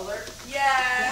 Alert? Yeah.